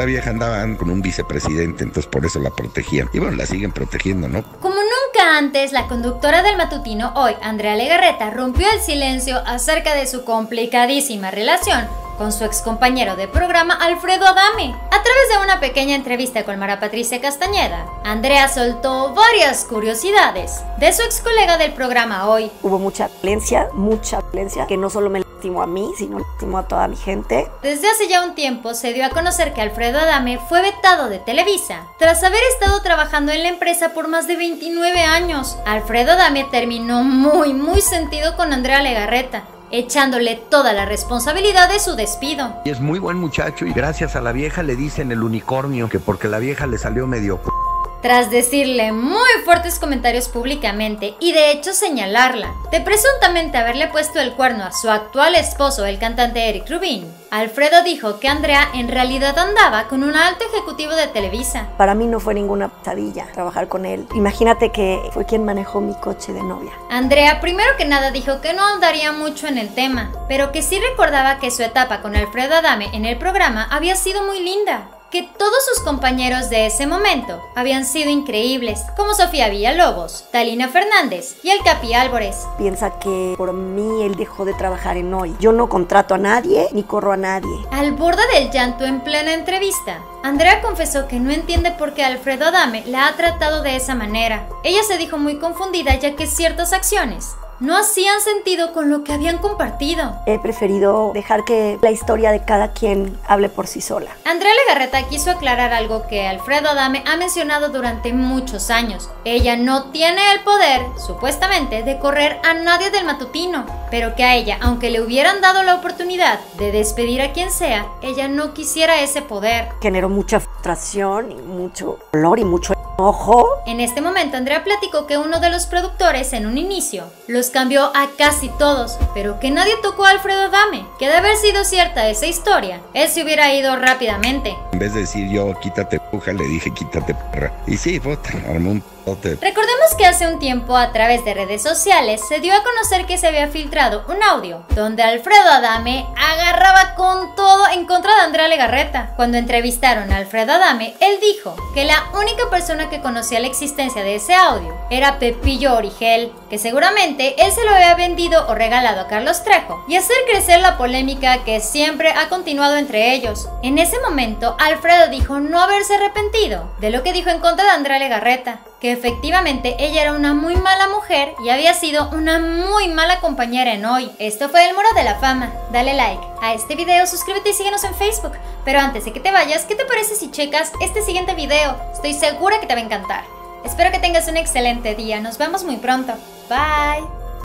Esta vieja andaba con un vicepresidente, entonces por eso la protegían. Y bueno, la siguen protegiendo, ¿no? Como nunca antes, la conductora del matutino hoy, Andrea Legarreta, rompió el silencio acerca de su complicadísima relación con su ex compañero de programa Alfredo Adame. A través de una pequeña entrevista con Mara Patricia Castañeda, Andrea soltó varias curiosidades de su ex colega del programa hoy. Hubo mucha violencia, mucha violencia, que no solo me lastimó a mí, sino a toda mi gente. Desde hace ya un tiempo se dio a conocer que Alfredo Adame fue vetado de Televisa tras haber estado trabajando en la empresa por más de 29 años. Alfredo Adame terminó muy muy sentido con Andrea Legarreta echándole toda la responsabilidad de su despido. Y es muy buen muchacho y gracias a la vieja le dicen el unicornio, que porque la vieja le salió medio... Tras decirle muy fuertes comentarios públicamente y de hecho señalarla de presuntamente haberle puesto el cuerno a su actual esposo, el cantante Eric Rubin, Alfredo dijo que Andrea en realidad andaba con un alto ejecutivo de Televisa. Para mí no fue ninguna pesadilla trabajar con él. Imagínate que fue quien manejó mi coche de novia. Andrea primero que nada dijo que no andaría mucho en el tema, pero que sí recordaba que su etapa con Alfredo Adame en el programa había sido muy linda que todos sus compañeros de ese momento habían sido increíbles, como Sofía Villalobos, Talina Fernández y el Capi Álvarez. Piensa que por mí él dejó de trabajar en hoy. Yo no contrato a nadie ni corro a nadie. Al borde del llanto en plena entrevista, Andrea confesó que no entiende por qué Alfredo Adame la ha tratado de esa manera. Ella se dijo muy confundida ya que ciertas acciones no hacían sentido con lo que habían compartido. He preferido dejar que la historia de cada quien hable por sí sola. Andrea Legarreta quiso aclarar algo que Alfredo Adame ha mencionado durante muchos años. Ella no tiene el poder, supuestamente, de correr a nadie del matutino, pero que a ella, aunque le hubieran dado la oportunidad de despedir a quien sea, ella no quisiera ese poder. Generó mucha frustración y mucho dolor y mucho En este momento, Andrea platicó que uno de los productores en un inicio los cambió a casi todos, pero que nadie tocó a Alfredo Adame. Que de haber sido cierta esa historia, él se hubiera ido rápidamente. En vez de decir yo quítate puja, le dije quítate perra. Y sí, pues, armó un Recordemos que hace un tiempo a través de redes sociales se dio a conocer que se había filtrado un audio donde Alfredo Adame agarraba con todo en contra de Andrea Legarreta. Cuando entrevistaron a Alfredo Adame, él dijo que la única persona que conocía la existencia de ese audio era Pepillo Origel, que seguramente él se lo había vendido o regalado a Carlos Trejo y hacer crecer la polémica que siempre ha continuado entre ellos. En ese momento, Alfredo dijo no haberse arrepentido de lo que dijo en contra de Andrea Legarreta que efectivamente ella era una muy mala mujer y había sido una muy mala compañera en hoy. Esto fue el Muro de la Fama. Dale like a este video, suscríbete y síguenos en Pero antes de que te vayas, ¿qué te parece si checas este siguiente video? Estoy segura que te va a encantar. Espero que tengas un excelente día. Nos vemos muy pronto. Bye.